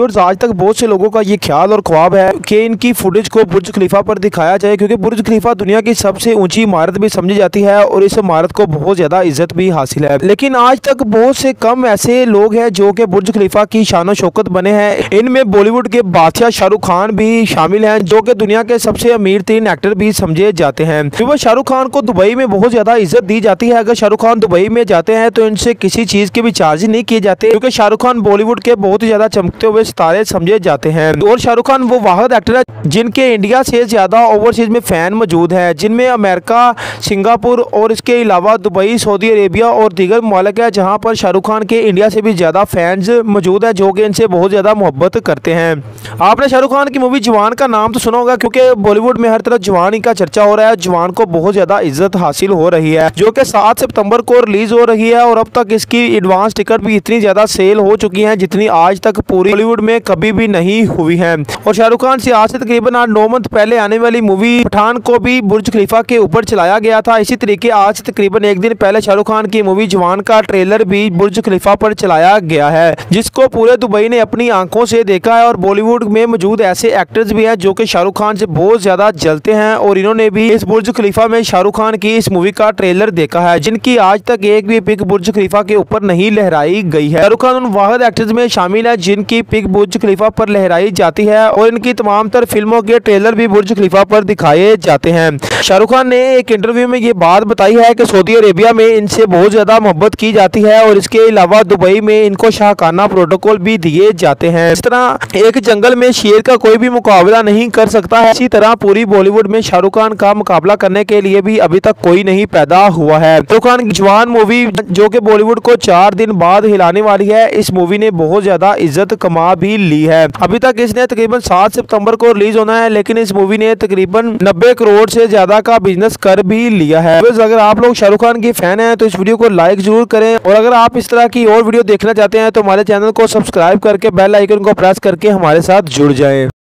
और आज तक बहुत से लोगों का ये ख्याल और ख्वाब है कि इनकी फुटेज को बुर्ज खलीफा पर दिखाया जाए, क्योंकि बुर्ज खलीफा दुनिया की सबसे ऊँची इमारत भी समझी जाती है और इस इमारत को बहुत ज़्यादा इज़्ज़त भी हासिल है। लेकिन आज तक बहुत से कम ऐसे लोग हैं जो कि बुर्ज खलीफा की शान शौकत बने हैं। इनमें बॉलीवुड के बादशाह शाहरुख खान भी शामिल हैं, जो कि दुनिया के सबसे अमीर तीन एक्टर भी समझे जाते हैं। क्योंकि शाहरुख खान को दुबई में बहुत ज़्यादा इज़्ज़त दी जाती है। अगर शाहरुख खान दुबई में जाते हैं तो इनसे किसी चीज़ के भी चार्ज नहीं किए जाते, क्योंकि शाहरुख खान बॉलीवुड के बहुत ही ज़्यादा चमकते हुए सितारे समझे जाते हैं। और शाहरुख खान वो वाहद एक्टर है जिनके इंडिया से ज़्यादा ओवरसीज में फ़ैन मौजूद है, जिनमें अमेरिका, सिंगापुर और इसके अलावा दुबई, सऊदी अरेबिया और दीगर ममालक है जहाँ पर शाहरुख खान के इंडिया से भी ज़्यादा फैंस मौजूद है, जो कि इनसे बहुत ज़्यादा मोहब्बत करते हैं। आपने शाहरुख खान की मूवी जवान का नाम तो सुना होगा, क्योंकि बॉलीवुड में हर तरफ़ जवान का चर्चा हो रहा है, जवान को बहुत ज़्यादा इज़्ज़त हासिल हो रही है, जो कि सात सितंबर को रिलीज़ हो रही है, और अब तक इसकी एडवांस टिकट भी इतनी ज़्यादा सेल हो चुकी है जितनी आज तक पूरी बॉलीवुड में कभी भी नहीं हुई है। और शाहरुख खान से आज से तकरीबन आठ नौ मंथ पहले आने वाली मूवी पठान को भी बुर्ज खलीफा के ऊपर चलाया गया था। इसी तरीके आज तकरीबन एक दिन पहले शाहरुख खान की मूवी जवान का ट्रेलर भी बुर्ज खलीफा पर चलाया गया है, जिसको पूरे दुबई ने अपनी आँखों से देखा है। और बॉलीवुड में मौजूद ऐसे एक्टर्स भी हैं जो कि शाहरुख खान से बहुत ज़्यादा जलते हैं और इन्होंने भी इस बुर्ज खलीफा में शाहरुख खान की इस मूवी का ट्रेलर देखा है, जिनकी आज तक एक भी पिक बुर्ज खलीफा के ऊपर नहीं लहराई गई है। शाहरुख खान उन वाहद एक्टर्स में शामिल है जिनकी पिक बुर्ज खलीफा पर लहराई जाती है और इनकी तमाम तर फ़िल्मों के ट्रेलर भी बुर्ज खलीफा पर दिखाए जाते हैं। शाहरुख खान ने एक इंटरव्यू में ये बात बताई है कि सऊदी अरेबिया में इनसे बहुत ज़्यादा मोहब्बत की जाती है और इसके अलावा दुबई में इनको शाहकाना प्रोटोकॉल भी दिए जाते हैं। इस तरह एक जंगल में शेर का कोई भी मुकाबला नहीं कर सकता है। इसी तरह पूरी बॉलीवुड में शाहरुख खान का मुकाबला करने के लिए भी अभी तक कोई नहीं पैदा हुआ है। शाहरुख खान की जवान मूवी, जो कि बॉलीवुड को चार दिन बाद हिलाने वाली है, इस मूवी ने बहुत ज़्यादा इज़्ज़त कमा भी ली है। अभी तक इसने तकरीबन सात सितंबर को रिलीज़ होना है, लेकिन इस मूवी ने तकरीबन नब्बे करोड़ से ज़्यादा का बिज़नेस कर भी लिया है। अगर आप लोग शाहरुख खान की फ़ैन है तो इस वीडियो को लाइक ज़रूर करें। और अगर आप इस तरह की और वीडियो देखना चाहते हैं तो हमारे चैनल को सब्सक्राइब करके बेल आइकन को प्रेस करके हमारे साथ जुड़ जाएँ।